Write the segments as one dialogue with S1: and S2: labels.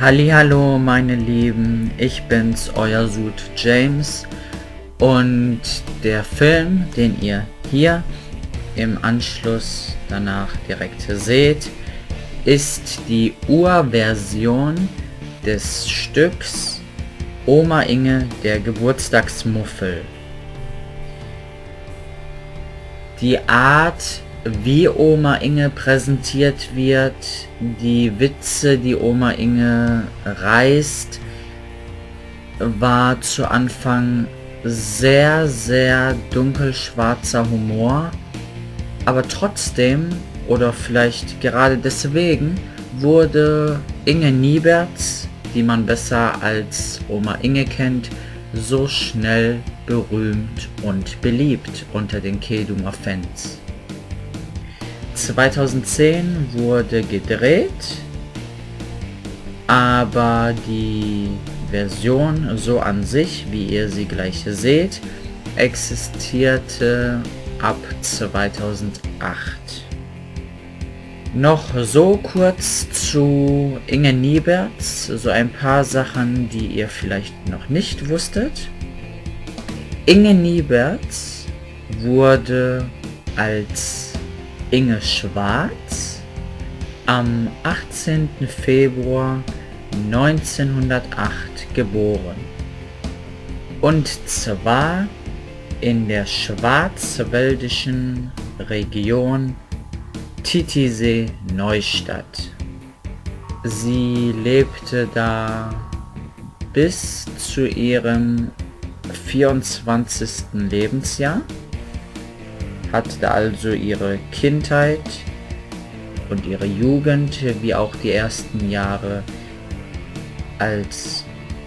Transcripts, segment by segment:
S1: Hallo meine Lieben, ich bin's, euer Sud James und der Film, den ihr hier im Anschluss danach direkt seht, ist die Urversion des Stücks Oma Inge der Geburtstagsmuffel. Die Art, wie Oma Inge präsentiert wird, die Witze, die Oma Inge reißt, war zu Anfang sehr, sehr dunkelschwarzer Humor, aber trotzdem, oder vielleicht gerade deswegen, wurde Inge Nieberts, die man besser als Oma Inge kennt, so schnell berühmt und beliebt unter den Kedumer Fans. 2010 wurde gedreht, aber die Version so an sich, wie ihr sie gleich seht, existierte ab 2008. Noch so kurz zu Inge Nieberts, so ein paar Sachen, die ihr vielleicht noch nicht wusstet. Inge Nieberts wurde als Inge Schwarz am 18. Februar 1908 geboren. Und zwar in der schwarzwäldischen Region Titisee Neustadt. Sie lebte da bis zu ihrem 24. Lebensjahr hatte also ihre Kindheit und ihre Jugend wie auch die ersten Jahre als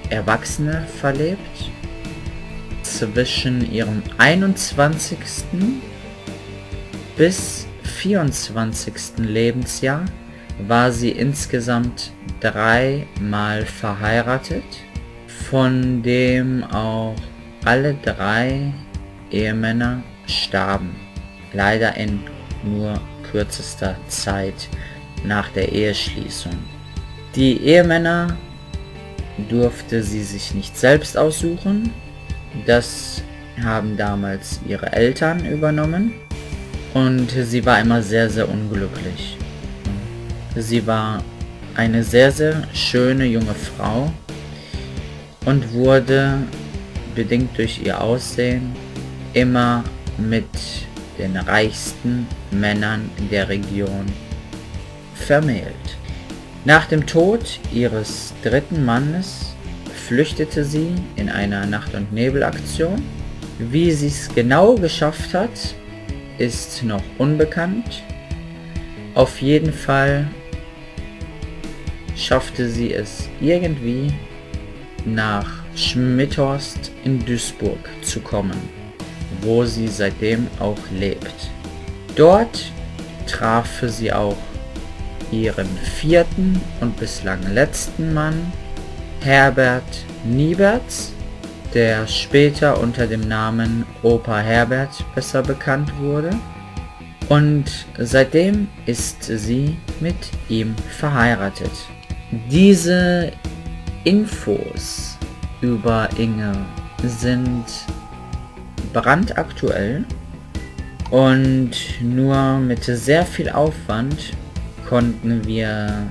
S1: Erwachsene verlebt. Zwischen ihrem 21. bis 24. Lebensjahr war sie insgesamt dreimal verheiratet, von dem auch alle drei Ehemänner starben leider in nur kürzester Zeit nach der Eheschließung. Die Ehemänner durfte sie sich nicht selbst aussuchen, das haben damals ihre Eltern übernommen und sie war immer sehr, sehr unglücklich. Sie war eine sehr, sehr schöne junge Frau und wurde, bedingt durch ihr Aussehen, immer mit den reichsten Männern der Region vermählt. Nach dem Tod ihres dritten Mannes flüchtete sie in einer Nacht- und Nebelaktion. Wie sie es genau geschafft hat, ist noch unbekannt. Auf jeden Fall schaffte sie es irgendwie nach Schmidthorst in Duisburg zu kommen wo sie seitdem auch lebt. Dort traf sie auch ihren vierten und bislang letzten Mann, Herbert Nieberts, der später unter dem Namen Opa Herbert besser bekannt wurde. Und seitdem ist sie mit ihm verheiratet. Diese Infos über Inge sind brandaktuell und nur mit sehr viel Aufwand konnten wir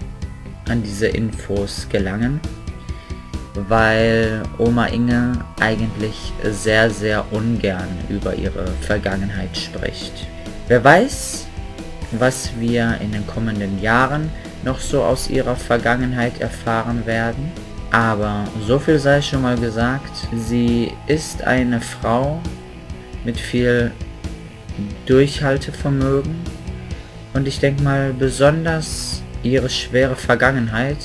S1: an diese Infos gelangen, weil Oma Inge eigentlich sehr, sehr ungern über ihre Vergangenheit spricht. Wer weiß, was wir in den kommenden Jahren noch so aus ihrer Vergangenheit erfahren werden. Aber so viel sei schon mal gesagt, sie ist eine Frau, mit viel Durchhaltevermögen und ich denke mal besonders ihre schwere Vergangenheit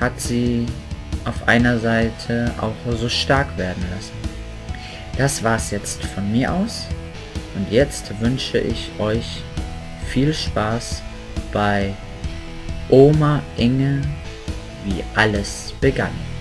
S1: hat sie auf einer Seite auch so stark werden lassen. Das war's jetzt von mir aus und jetzt wünsche ich euch viel Spaß bei Oma Inge, wie alles begann.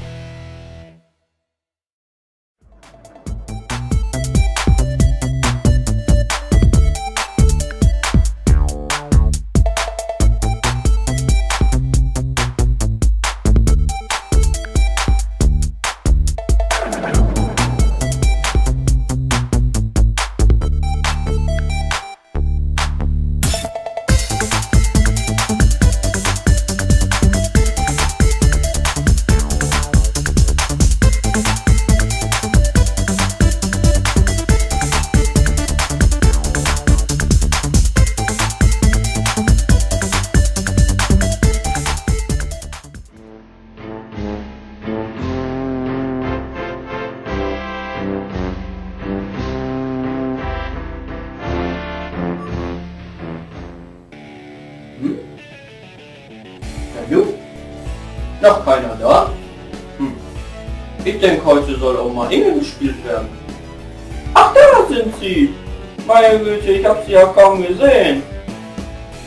S2: Ja kaum gesehen.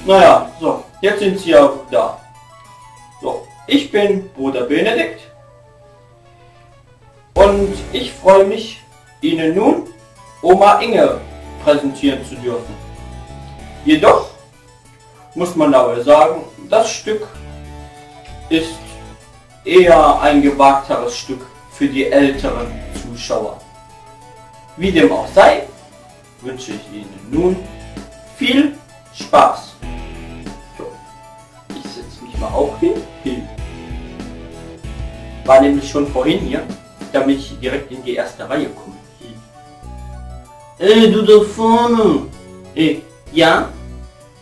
S2: Naja, so, jetzt sind sie ja da. So, ich bin Bruder Benedikt und ich freue mich, Ihnen nun Oma Inge präsentieren zu dürfen. Jedoch muss man dabei sagen, das Stück ist eher ein gewagteres Stück für die älteren Zuschauer. Wie dem auch sei, wünsche ich Ihnen nun viel Spaß. So, ich setze mich mal auch hin. hin. War nämlich schon vorhin hier, damit ich direkt in die erste Reihe komme. Ey, du da vorne! Ey, ja?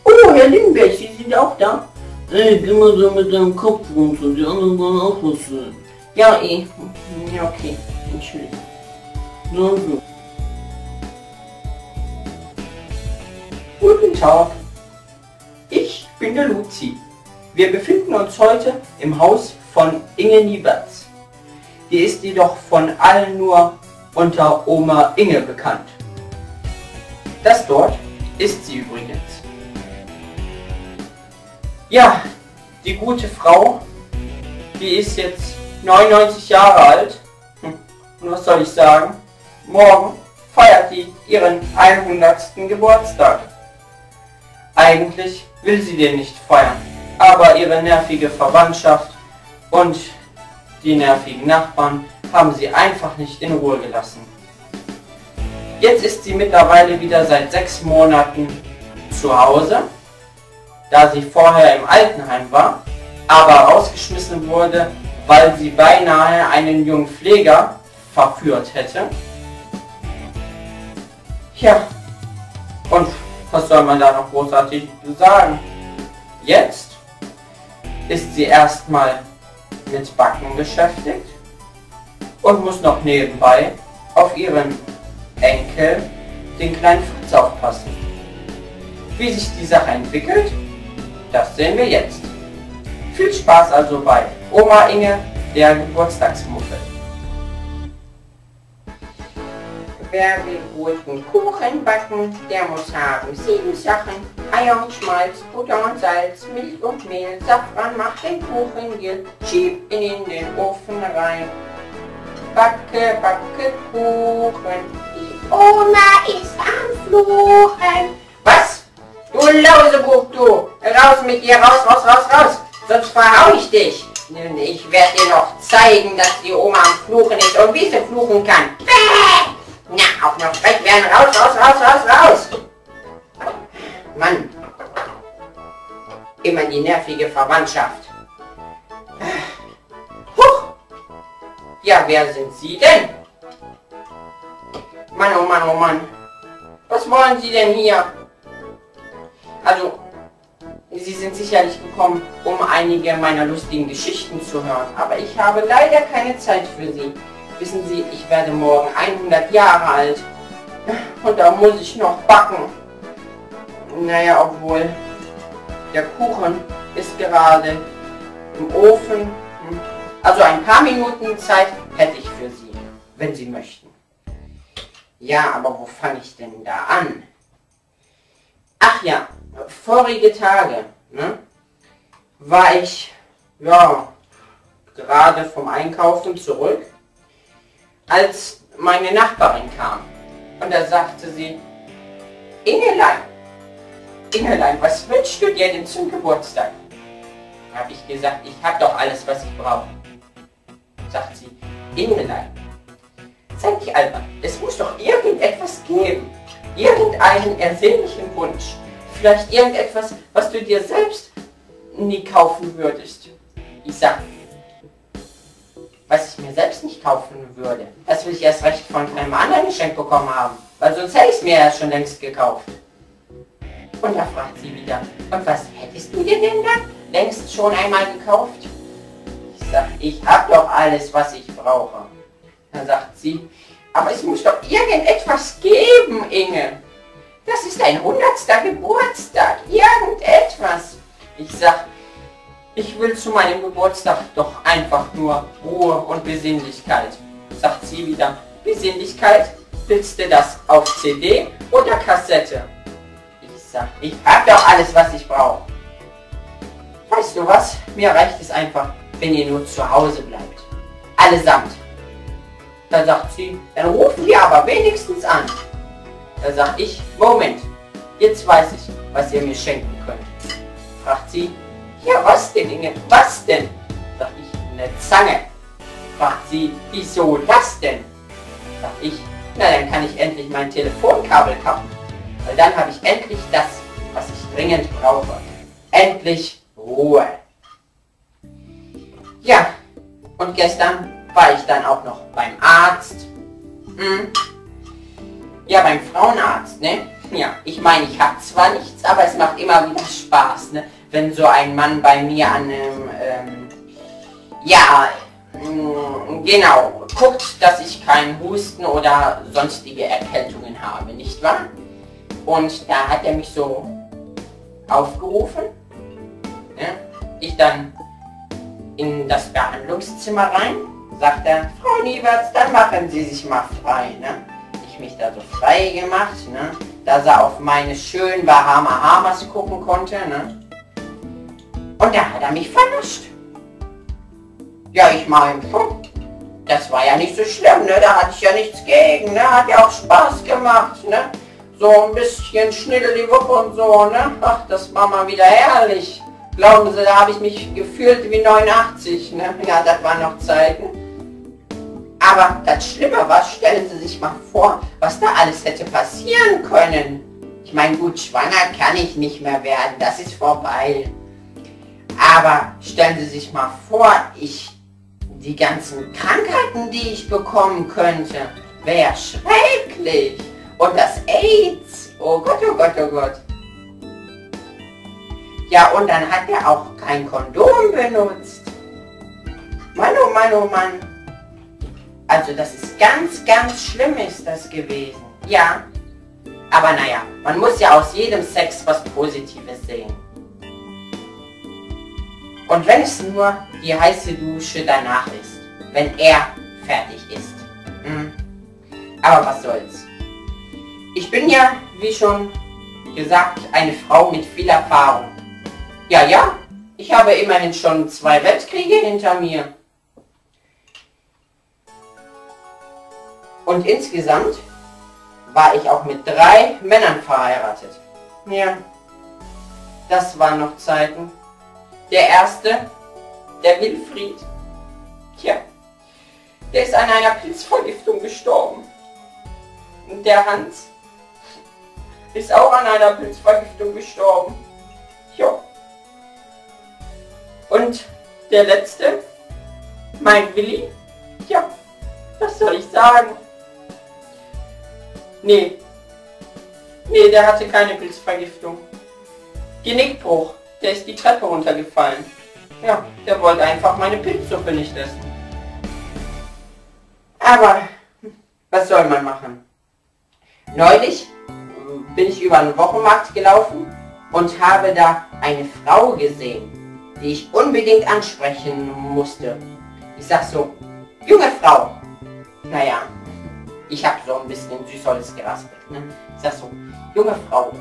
S2: Oh, Herr Lindenberg, Sie sind auch da? Ey, geh mal so mit deinem Kopf runter, die anderen wollen auch was sehen. Ja, eh. Ja, okay. Entschuldigung. Danke. Guten Tag. Ich bin der Luzi. Wir befinden uns heute im Haus von Inge Nieberts. Die ist jedoch von allen nur unter Oma Inge bekannt. Das dort ist sie übrigens. Ja, die gute Frau, die ist jetzt 99 Jahre alt. Hm, und was soll ich sagen? Morgen feiert die ihren 100. Geburtstag. Eigentlich will sie den nicht feiern, aber ihre nervige Verwandtschaft und die nervigen Nachbarn haben sie einfach nicht in Ruhe gelassen. Jetzt ist sie mittlerweile wieder seit sechs Monaten zu Hause, da sie vorher im Altenheim war, aber rausgeschmissen wurde, weil sie beinahe einen jungen Pfleger verführt hätte. Ja, und was soll man da noch großartig sagen? Jetzt ist sie erstmal mit Backen beschäftigt und muss noch nebenbei auf ihren Enkel, den kleinen Fritz, aufpassen. Wie sich die Sache entwickelt, das sehen wir jetzt. Viel Spaß also bei Oma Inge, der Geburtstagsmuffel. Wer will guten Kuchen backen, der muss haben sieben Sachen. Eier und Schmalz, Butter und Salz, Milch und Mehl, Safran macht den Kuchen gilt, schieb ihn in den Ofen rein. Backe, backe Kuchen, die Oma ist am Fluchen. Was? Du Lausebuch, du! Raus mit dir, raus, raus, raus, raus! Sonst verhau ich dich! Ich werde dir noch zeigen, dass die Oma am Fluchen ist und wie sie fluchen kann. Bäh! Na, auch noch frech werden. Raus, raus, raus, raus, raus. Mann. Immer die nervige Verwandtschaft. Huch. Ja, wer sind Sie denn? Mann, oh Mann, oh Mann. Was wollen Sie denn hier? Also, Sie sind sicherlich gekommen, um einige meiner lustigen Geschichten zu hören. Aber ich habe leider keine Zeit für Sie. Wissen Sie, ich werde morgen 100 Jahre alt. Und da muss ich noch backen. Naja, obwohl der Kuchen ist gerade im Ofen. Also ein paar Minuten Zeit hätte ich für Sie, wenn Sie möchten. Ja, aber wo fange ich denn da an? Ach ja, vorige Tage ne, war ich ja gerade vom Einkaufen zurück als meine Nachbarin kam. Und da sagte sie, Ingelein, Ingelein, was wünschst du dir denn zum Geburtstag? Habe ich gesagt, ich habe doch alles, was ich brauche. Sagt sie, Ingelein, sei nicht albern, es muss doch irgendetwas geben. Irgendeinen ersehnlichen Wunsch. Vielleicht irgendetwas, was du dir selbst nie kaufen würdest. Ich sag, was ich mir selbst nicht kaufen würde. Das will ich erst recht von einem anderen geschenkt bekommen haben, weil sonst hätte ich es mir ja schon längst gekauft. Und da fragt sie wieder, und was hättest du dir denn dann längst schon einmal gekauft? Ich sag, ich habe doch alles, was ich brauche. Dann sagt sie, aber es muss doch irgendetwas geben, Inge. Das ist dein hundertster Geburtstag, irgendetwas. Ich sag, Ich will zu meinem Geburtstag doch einfach nur Ruhe und Besinnlichkeit. Sagt sie wieder. Besinnlichkeit? Willst du das auf CD oder Kassette? Ich sag, ich hab doch alles, was ich brauche. Weißt du was? Mir reicht es einfach, wenn ihr nur zu Hause bleibt. Allesamt. Da sagt sie, dann rufen wir aber wenigstens an. Da sag ich, Moment, jetzt weiß ich, was ihr mir schenken könnt. Fragt sie, ja, was denn, Inge? Was denn? Sag ich, eine Zange. Fragt sie, wieso das denn? Sag ich, na dann kann ich endlich mein Telefonkabel kappen. Weil dann habe ich endlich das, was ich dringend brauche. Endlich Ruhe. Ja, und gestern war ich dann auch noch beim Arzt. Hm. Ja, beim Frauenarzt, ne? Ja, ich meine, ich habe zwar nichts, aber es macht immer wieder Spaß, ne? Wenn so ein Mann bei mir an einem, ähm, ja, mm, genau, guckt, dass ich keinen Husten oder sonstige Erkältungen habe, nicht wahr? Und da hat er mich so aufgerufen. Ne? Ich dann in das Behandlungszimmer rein, sagt er, Frau Nieberts, dann machen Sie sich mal frei. Ne? Ich mich da so frei gemacht, ne? dass er auf meine schönen Bahama Hamas gucken konnte. Ne? Und da hat er mich vernascht. Ja, ich meine, das war ja nicht so schlimm, ne? Da hatte ich ja nichts gegen, ne? Hat ja auch Spaß gemacht, ne? So ein bisschen Schniddeliwupp und so, ne? Ach, das war mal wieder herrlich. Glauben Sie, da habe ich mich gefühlt wie 89, ne? Ja, das waren noch Zeiten. Aber das Schlimme war, stellen Sie sich mal vor, was da alles hätte passieren können. Ich meine, gut, schwanger kann ich nicht mehr werden, das ist vorbei. Aber stellen Sie sich mal vor, ich die ganzen Krankheiten, die ich bekommen könnte, wäre schrecklich. Und das AIDS, oh Gott, oh Gott, oh Gott. Ja, und dann hat er auch kein Kondom benutzt. Mann, oh Mann, oh Mann. Also das ist ganz, ganz schlimm ist das gewesen. Ja. Aber naja, man muss ja aus jedem Sex was Positives sehen. Und wenn es nur die heiße Dusche danach ist, wenn er fertig ist. Hm. Aber was soll's. Ich bin ja, wie schon gesagt, eine Frau mit viel Erfahrung. Ja, ja, ich habe immerhin schon zwei Weltkriege hinter mir. Und insgesamt war ich auch mit drei Männern verheiratet. Ja, das waren noch Zeiten. Der erste, der Wilfried. Tja, der ist an einer Pilzvergiftung gestorben. Und der Hans ist auch an einer Pilzvergiftung gestorben. Ja. Und der letzte, mein Willi, ja, was soll ich sagen? Nee. Nee, der hatte keine Pilzvergiftung. Genickbruch. Der ist die Treppe runtergefallen. Ja, der wollte einfach meine Pilzsuppe nicht essen. Aber, was soll man machen? Neulich äh, bin ich über einen Wochenmarkt gelaufen und habe da eine Frau gesehen, die ich unbedingt ansprechen musste. Ich sag so, junge Frau. Naja, ich habe so ein bisschen Süßholz geraspelt. Ne? Ich sag so, junge Frau,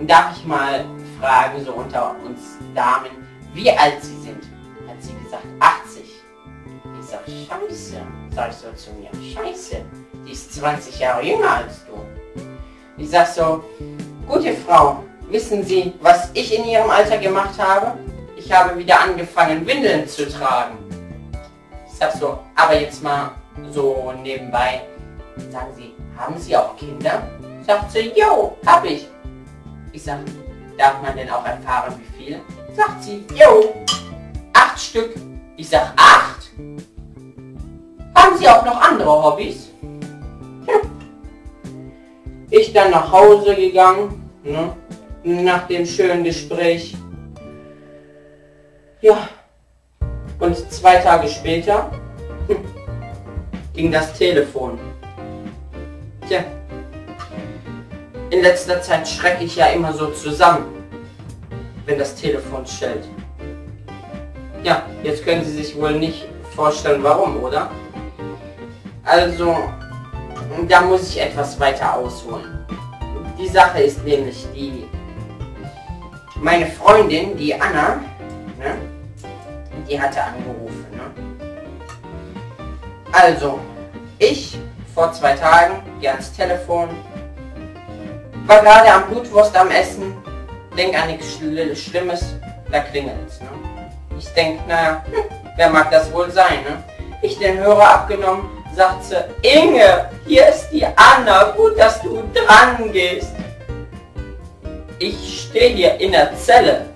S2: darf ich mal fragen, so unter uns Damen, wie alt sie sind? Hat sie gesagt, 80. Ich sag, scheiße, sag ich so zu mir, scheiße, die ist 20 Jahre jünger als du. Ich sag so, gute Frau, wissen Sie, was ich in Ihrem Alter gemacht habe? Ich habe wieder angefangen, Windeln zu tragen. Ich sag so, aber jetzt mal so nebenbei, sagen Sie, haben Sie auch Kinder? Sagt sie, jo, hab ich. Ich sag, darf man denn auch erfahren, wie viel? Sagt sie, jo, acht Stück. Ich sag, acht? Haben Sie auch noch andere Hobbys? Hm. Ich dann nach Hause gegangen, ne, nach dem schönen Gespräch. Ja, und zwei Tage später hm, ging das Telefon. Tja, in letzter Zeit schrecke ich ja immer so zusammen, wenn das Telefon schellt. Ja, jetzt können Sie sich wohl nicht vorstellen, warum, oder? Also, da muss ich etwas weiter ausholen. Die Sache ist nämlich die, meine Freundin, die Anna, ne, die hatte angerufen. Ne? Also, ich vor zwei Tagen gehe ans Telefon, war gerade am Blutwurst am Essen, denk an nichts Schlimmes, da klingelt es. Ne? Ich denke, naja, hm, wer mag das wohl sein? Ne? Ich den Hörer abgenommen, sagt sie, Inge, hier ist die Anna, gut, dass du dran gehst. Ich stehe hier in der Zelle.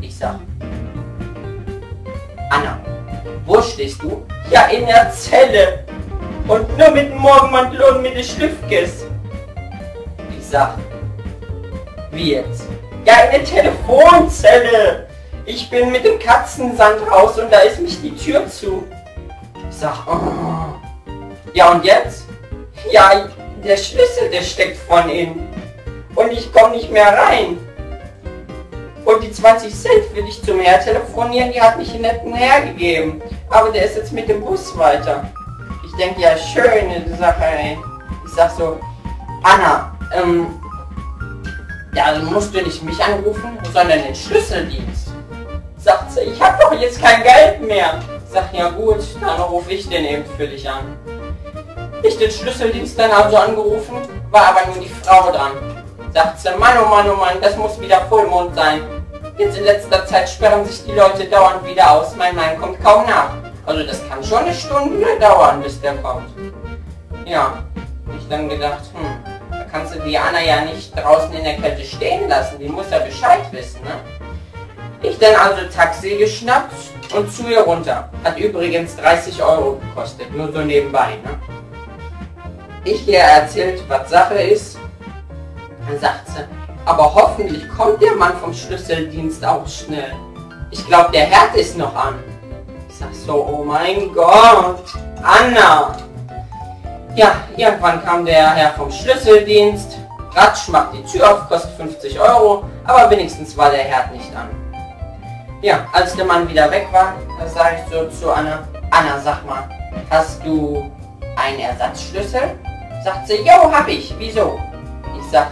S2: Ich sag, Anna, wo stehst du? Ja, in der Zelle. Und nur mit dem Morgenmantel und mit den Schlüpfkes. Sag, wie jetzt? Ja, in der Telefonzelle. Ich bin mit dem Katzensand raus und da ist mich die Tür zu. Ich sag, oh. Ja, und jetzt? Ja, der Schlüssel, der steckt von innen. Und ich komme nicht mehr rein. Und die 20 Cent will ich zum Herr telefonieren, die hat mich netten hergegeben. Aber der ist jetzt mit dem Bus weiter. Ich denke, ja, schöne Sache, ey. Ich sag so, Anna, ähm, ja, also musst du nicht mich anrufen, sondern den Schlüsseldienst. Sagt sie, ich habe doch jetzt kein Geld mehr. Sag, ja gut, dann rufe ich den eben für dich an. Ich den Schlüsseldienst dann also angerufen, war aber nur die Frau dran. Sagt sie, Mann, oh Mann, oh Mann, das muss wieder Vollmond sein. Jetzt in letzter Zeit sperren sich die Leute dauernd wieder aus, mein Mann kommt kaum nach. Also das kann schon eine Stunde dauern, bis der kommt. Ja, ich dann gedacht, hm, kannst du Diana ja nicht draußen in der Kälte stehen lassen. Die muss ja Bescheid wissen, ne? Ich dann also Taxi geschnappt und zu ihr runter. Hat übrigens 30 Euro gekostet, nur so nebenbei, ne? Ich ihr erzählt, was Sache ist. Dann sagt sie, aber hoffentlich kommt der Mann vom Schlüsseldienst auch schnell. Ich glaube, der Herd ist noch an. Ich sag so, oh mein Gott, Anna, ja, irgendwann kam der Herr vom Schlüsseldienst. Ratsch macht die Tür auf, kostet 50 Euro, aber wenigstens war der Herd nicht an. Ja, als der Mann wieder weg war, da sage ich so zu Anna, Anna, sag mal, hast du einen Ersatzschlüssel? Sagt sie, jo, hab ich. Wieso? Ich sag,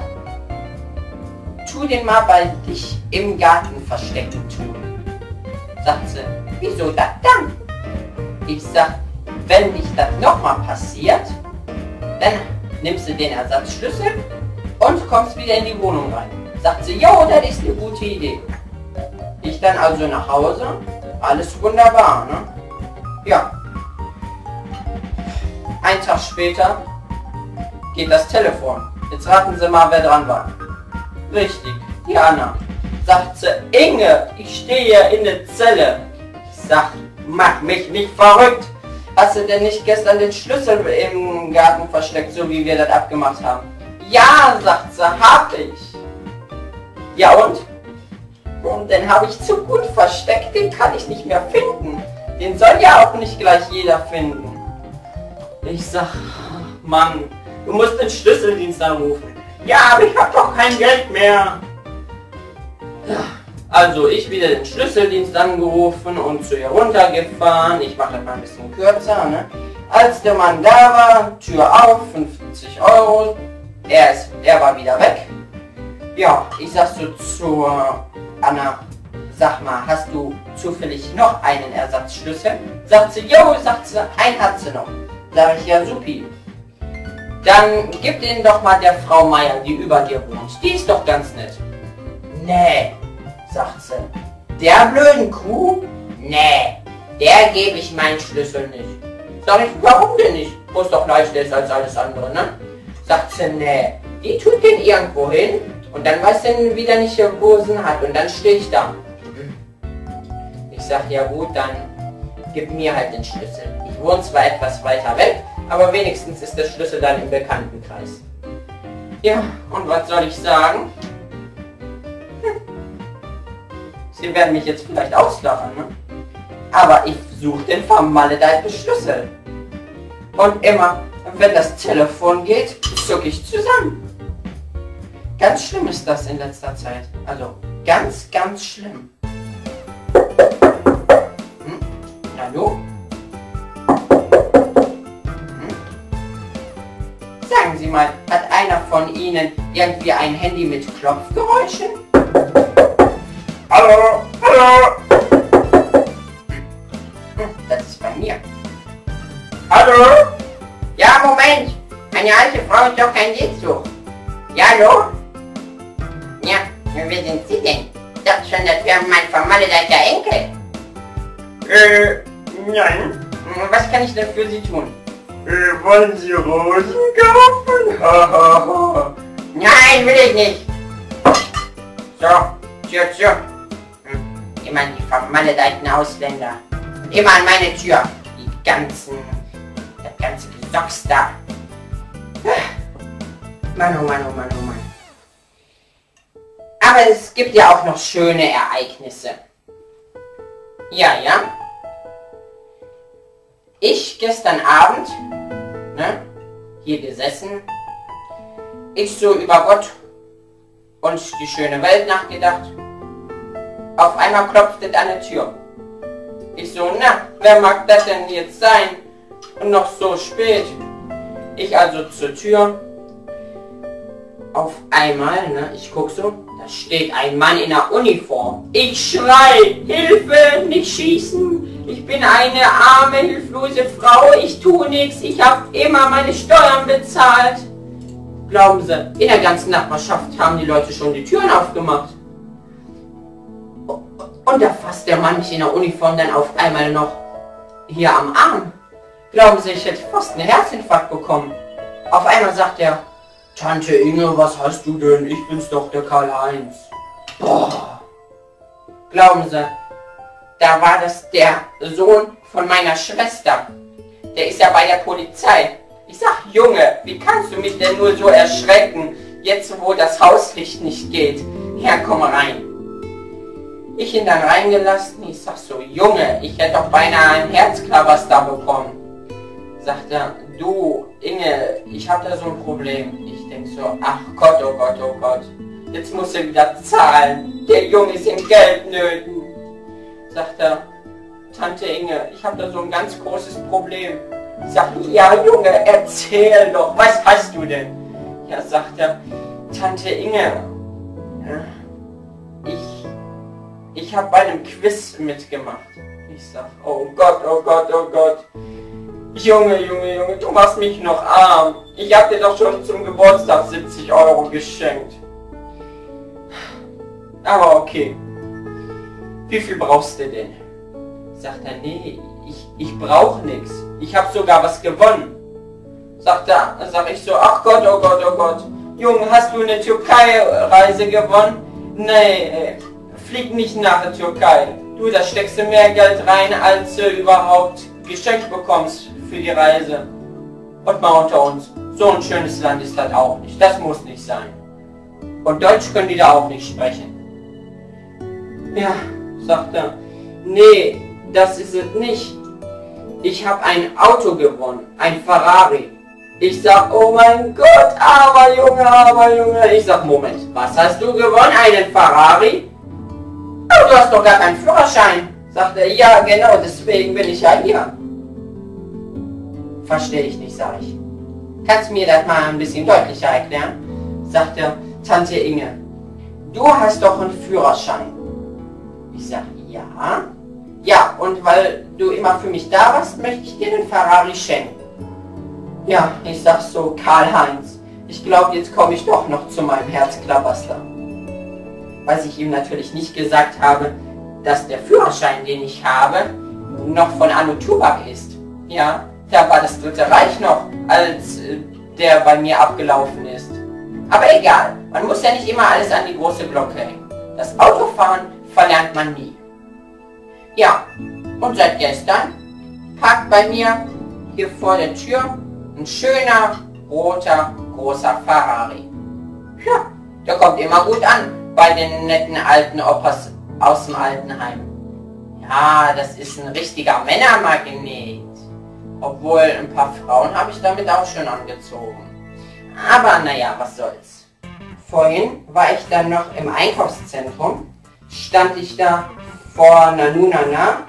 S2: tu den mal bei dich im Garten verstecken tun. Sagt sie, wieso das dann? Ich sag, wenn dich das nochmal passiert, dann nimmst du den Ersatzschlüssel und kommst wieder in die Wohnung rein. Sagt sie, jo, das ist eine gute Idee. Ich dann also nach Hause, alles wunderbar, ne? Ja. Ein Tag später geht das Telefon. Jetzt raten Sie mal, wer dran war. Richtig, die Anna. Sagt sie, Inge, ich stehe in der Zelle. Ich sag, mach mich nicht verrückt. Hast du denn nicht gestern den Schlüssel im Garten versteckt, so wie wir das abgemacht haben? Ja, sagt sie, hab ich. Ja und? Und den habe ich zu gut versteckt, den kann ich nicht mehr finden. Den soll ja auch nicht gleich jeder finden. Ich sag, Mann, du musst den Schlüsseldienst anrufen. Ja, aber ich habe doch kein Geld mehr. Ja. Also ich wieder den Schlüsseldienst angerufen und zu ihr runtergefahren. Ich mache das mal ein bisschen kürzer. Ne? Als der Mann da war, Tür auf, 50 Euro. Er, ist, er war wieder weg. Ja, ich sag so zu Anna, sag mal, hast du zufällig noch einen Ersatzschlüssel? Sagt sie, jo, sagt sie, einen hat sie noch. Sag ich, ja, supi. Dann gib den doch mal der Frau Meier, die über dir wohnt. Die ist doch ganz nett. Nee, sagt sie. Der blöden Kuh? Nee, der gebe ich meinen Schlüssel nicht. Sag ich, warum denn nicht? Wo es doch leichter ist als alles andere, ne? Sagt sie, nee, die tut den irgendwo hin und dann weiß sie wieder nicht, wo sie hat und dann stehe ich da. Ich sag, ja gut, dann gib mir halt den Schlüssel. Ich wohne zwar etwas weiter weg, aber wenigstens ist der Schlüssel dann im Bekanntenkreis. Ja, und was soll ich sagen? Sie werden mich jetzt vielleicht auslachen, ne? Aber ich suche den vermaledeiten Schlüssel. Und immer, wenn das Telefon geht, zucke ich zusammen. Ganz schlimm ist das in letzter Zeit. Also, ganz, ganz schlimm. Hm? Hallo? Hm? Sagen Sie mal, hat einer von Ihnen irgendwie ein Handy mit Klopfgeräuschen?
S3: Hallo, hallo,
S2: das ist bei mir.
S3: hallo.
S2: Ja, Moment. Eine alte Frau ist doch kein Liedsuch. Ja, hallo? Ja, wer sind Sie denn? Ich dachte schon, das wäre mein vermaledeiter Enkel.
S3: Äh, nein.
S2: Hm, Was kann ich denn für Sie tun?
S3: Äh, wollen Sie Rosen kaufen? Hahaha.
S2: Nein, will ich nicht. So, Tür, Tür. Immer die vermaledeiten Ausländer. Und immer an meine Tür. Die ganzen, das ganze Gesocks da. Mann, oh Mann, oh Mann, oh Mann. Aber es gibt ja auch noch schöne Ereignisse. Ja, ja. Ich gestern Abend, ne, hier gesessen, ich so über Gott und die schöne Welt nachgedacht. Auf einmal klopft es an der Tür. Ich so, na, wer mag das denn jetzt sein? Und noch so spät. Ich also zur Tür. Auf einmal, ne, ich guck so, da steht ein Mann in der Uniform. Ich schrei, Hilfe, nicht schießen. Ich bin eine arme, hilflose Frau. Ich tue nichts. Ich habe immer meine Steuern bezahlt. Glauben Sie, in der ganzen Nachbarschaft haben die Leute schon die Türen aufgemacht. Und da fasst der Mann mich in der Uniform dann auf einmal noch hier am Arm. Glauben Sie, ich hätte fast einen Herzinfarkt bekommen. Auf einmal sagt er, Tante Inge, was hast du denn? Ich bin's doch, der Karl-Heinz. Boah. Glauben Sie, da war das der Sohn von meiner Schwester. Der ist ja bei der Polizei. Ich sag, Junge, wie kannst du mich denn nur so erschrecken, jetzt wo das Hauslicht nicht geht? Ja, komm rein. Ich ihn dann reingelassen, ich sag so, Junge, ich hätte doch beinahe ein Herzklabaster bekommen. Sagt er, du, Inge, ich hab da so ein Problem. Ich denk so, ach Gott, oh Gott, oh Gott. Jetzt muss er wieder zahlen. Der Junge ist in Geldnöten. Sagt er, Tante Inge, ich hab da so ein ganz großes Problem. Ich sag, ja Junge, erzähl doch, was hast du denn? Ja, sagt er, Tante Inge, ich, ich habe bei einem Quiz mitgemacht. Ich sag, oh Gott, oh Gott, oh Gott. Junge, Junge, Junge, du machst mich noch arm. Ich hab dir doch schon zum Geburtstag 70 Euro geschenkt. Aber okay. Wie viel brauchst du denn? Sagt er, nee, ich, ich brauch nichts. Ich habe sogar was gewonnen. Sagt er, sag ich so, ach Gott, oh Gott, oh Gott. Junge, hast du eine Türkei-Reise gewonnen? Nee, äh, flieg nicht nach der Türkei. Du, da steckst du mehr Geld rein, als du überhaupt geschenkt bekommst für die Reise. Und mal unter uns, so ein schönes Land ist das auch nicht. Das muss nicht sein. Und Deutsch können die da auch nicht sprechen. Ja, sagt er. Nee, das ist es nicht. Ich habe ein Auto gewonnen, ein Ferrari. Ich sag, oh mein Gott, aber Junge, aber Junge. Ich sag, Moment, was hast du gewonnen? Einen Ferrari? Oh, du hast doch gar keinen Führerschein. Sagt er, ja genau, deswegen bin ich ja hier. Verstehe ich nicht, sag ich. Kannst mir das mal ein bisschen deutlicher erklären? Sagt er, Tante Inge, du hast doch einen Führerschein. Ich sag, ja. Ja, und weil du immer für mich da warst, möchte ich dir den Ferrari schenken. Ja, ich sag so, Karl-Heinz, ich glaube, jetzt komme ich doch noch zu meinem Herzklabaster. Was ich ihm natürlich nicht gesagt habe, dass der Führerschein, den ich habe, noch von Anno Tubak ist. Ja, da war das Dritte Reich noch, als äh, der bei mir abgelaufen ist. Aber egal, man muss ja nicht immer alles an die große Glocke hängen. Das Autofahren verlernt man nie. Ja, und seit gestern parkt bei mir hier vor der Tür ein schöner, roter, großer Ferrari. Ja, der kommt immer gut an bei den netten alten Opas aus dem Altenheim. Ja, das ist ein richtiger Männermagnet. Obwohl, ein paar Frauen habe ich damit auch schon angezogen. Aber naja, was soll's. Vorhin war ich dann noch im Einkaufszentrum, stand ich da vor Nanu Nana.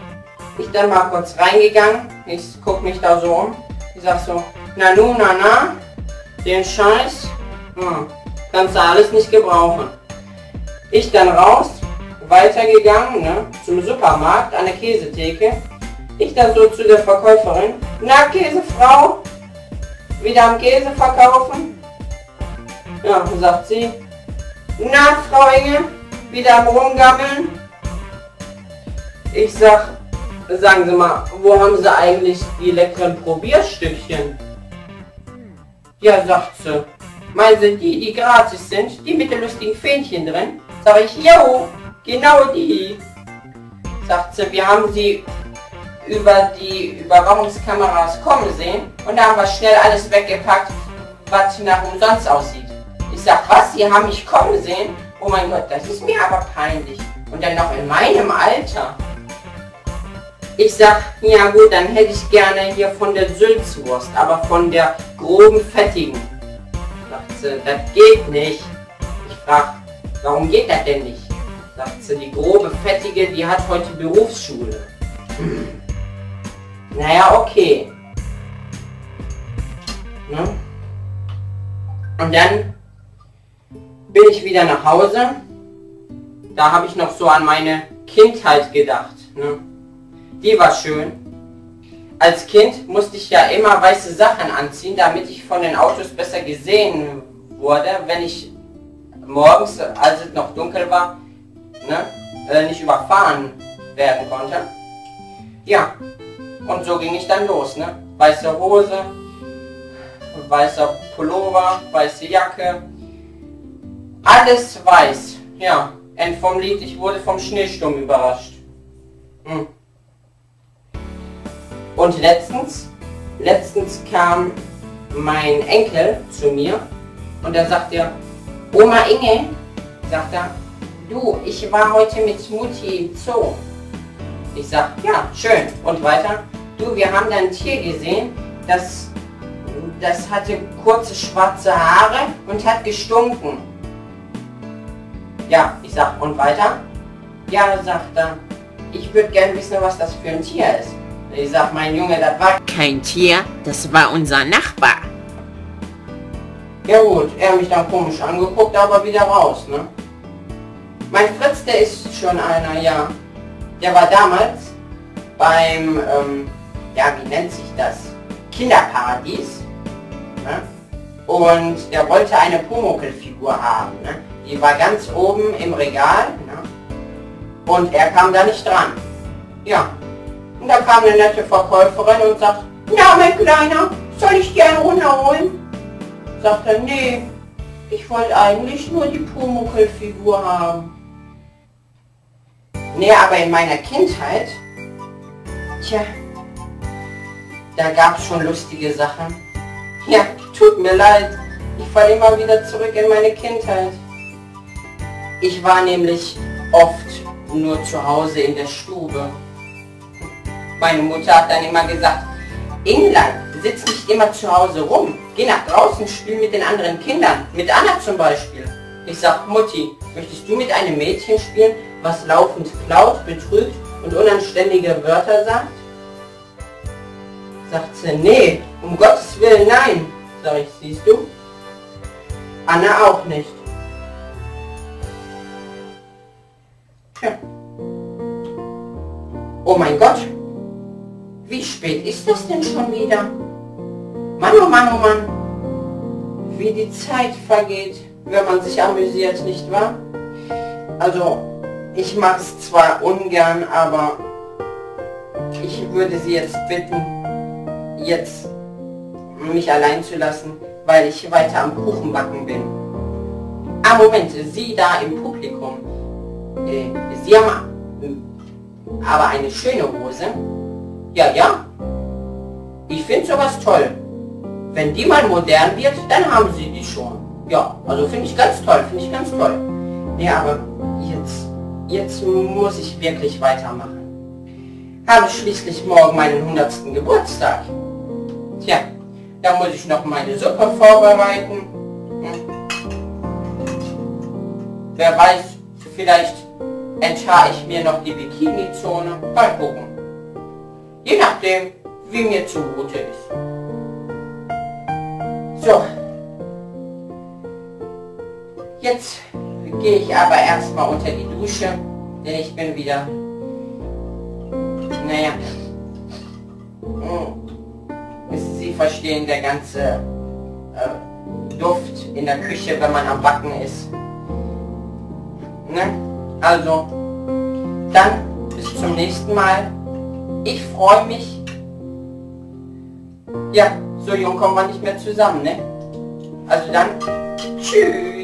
S2: Ich dann mal kurz reingegangen. Ich guck mich da so um. Ich sag so, Nanu Nana, den Scheiß, hm, kannst du alles nicht gebrauchen. Ich dann raus, weitergegangen, ne, zum Supermarkt, an der Käsetheke. Ich dann so zu der Verkäuferin, na Käsefrau, wieder am Käse verkaufen? Ja, sagt sie, na Frau Inge, wieder am Rumgammeln? Ich sag, sagen Sie mal, wo haben Sie eigentlich die leckeren Probierstückchen? Ja, sagt sie, meinen Sie die, die gratis sind, die mit den lustigen Fähnchen drin? Sag ich, jo, genau die. Sagt sie, wir haben sie über die Überwachungskameras kommen sehen und da haben wir schnell alles weggepackt, was nach umsonst aussieht. Ich sag, was, Sie haben mich kommen sehen? Oh mein Gott, das ist mir aber peinlich. Und dann noch in meinem Alter. Ich sag, ja gut, dann hätte ich gerne hier von der Sülzwurst, aber von der groben, fettigen. Sagt sie, das geht nicht. Ich frag, warum geht das denn nicht? Sagt sie, die grobe, fettige, die hat heute Berufsschule. Hm. Naja, okay. Ne? Und dann bin ich wieder nach Hause. Da habe ich noch so an meine Kindheit gedacht. Ne? Die war schön. Als Kind musste ich ja immer weiße Sachen anziehen, damit ich von den Autos besser gesehen wurde, wenn ich morgens, als es noch dunkel war, ne, äh, nicht überfahren werden konnte. Ja, und so ging ich dann los, ne? Weiße Hose, weißer Pullover, weiße Jacke. Alles weiß. Ja, End vom Lied, ich wurde vom Schneesturm überrascht. Hm. Und letztens, letztens kam mein Enkel zu mir und er sagt er, Oma Inge, sagt er, du, ich war heute mit Mutti im Zoo. Ich sag, ja, schön. Und weiter, du, wir haben da ein Tier gesehen, das, das hatte kurze schwarze Haare und hat gestunken. Ja, ich sag, und weiter? Ja, sagt er, ich würde gern wissen, was das für ein Tier ist. Ich sag, mein Junge, das war
S4: Kein Tier, das war unser Nachbar.
S2: Ja gut, er hat mich dann komisch angeguckt, aber wieder raus, ne? Mein Fritz, der ist schon einer, ja. Der war damals beim, ähm, ja, wie nennt sich das? Kinderparadies. Ne? Und der wollte eine Pumuckl-Figur haben. Ne? Die war ganz oben im Regal. Ne? Und er kam da nicht dran. Ja. Und da kam eine nette Verkäuferin und sagt, na mein Kleiner, soll ich dir einen runterholen? Sagt er, nee, ich wollte eigentlich nur die Pumuckl-Figur haben. Nee, aber in meiner Kindheit, tja, da gab es schon lustige Sachen. Ja, tut mir leid, ich falle immer wieder zurück in meine Kindheit. Ich war nämlich oft nur zu Hause in der Stube. Meine Mutter hat dann immer gesagt, England, sitzt nicht immer zu Hause rum. Geh nach draußen, spiel mit den anderen Kindern. Mit Anna zum Beispiel. Ich sag, Mutti, möchtest du mit einem Mädchen spielen, was laufend klaut, betrügt und unanständige Wörter sagt? Sagt sie, nee, um Gottes Willen nein. Sag ich, siehst du? Anna auch nicht. Tja. Oh mein Gott, wie spät ist das denn schon wieder? Mann, oh Mann, oh Mann, wie die Zeit vergeht, wenn man sich amüsiert, nicht wahr? Also, ich mache es zwar ungern, aber ich würde Sie jetzt bitten, jetzt mich allein zu lassen, weil ich weiter am Kuchenbacken bin. Ah, Moment, Sie da im Publikum. Äh, Sie haben äh, aber eine schöne Hose. Ja, ja. Ich finde sowas toll. Wenn die mal modern wird, dann haben Sie die schon. Ja, also finde ich ganz toll, finde ich ganz toll. Ja, aber jetzt, jetzt muss ich wirklich weitermachen. Habe schließlich morgen meinen 100. Geburtstag. Tja, da muss ich noch meine Suppe vorbereiten. Hm. Wer weiß, vielleicht enthaare ich mir noch die Bikini-Zone. Mal gucken. Je nachdem, wie mir zumute ist. So. Jetzt gehe ich aber erstmal unter die Dusche, denn ich bin wieder, naja, hm, Sie verstehen, der ganze äh, Duft in der Küche, wenn man am Backen ist. Ne? Also, dann bis zum nächsten Mal. Ich freue mich. Ja, so jung kommen wir nicht mehr zusammen, ne? Also dann, tschüss.